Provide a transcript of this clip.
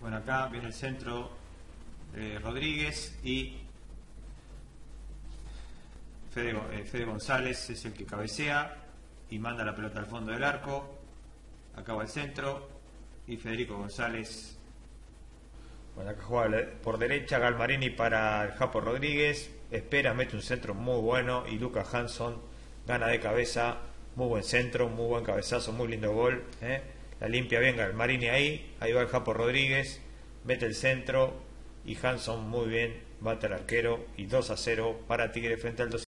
Bueno, acá viene el centro de Rodríguez y Fede, eh, Fede González es el que cabecea y manda la pelota al fondo del arco. Acá va el centro y Federico González Bueno, acá juega por derecha Galmarini para el Japo Rodríguez. Espera, mete un centro muy bueno. Y Lucas Hanson gana de cabeza. Muy buen centro, muy buen cabezazo, muy lindo gol. ¿eh? La limpia bien Galmarini ahí. Ahí va el Japo Rodríguez. Mete el centro. Y Hanson muy bien. Bate al arquero. Y 2 a 0 para Tigre frente al 2.